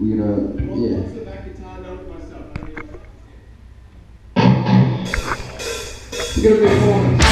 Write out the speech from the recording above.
We're gonna, yeah. We're gonna be